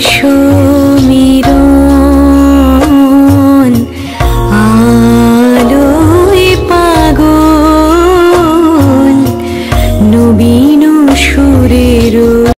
সমীরণ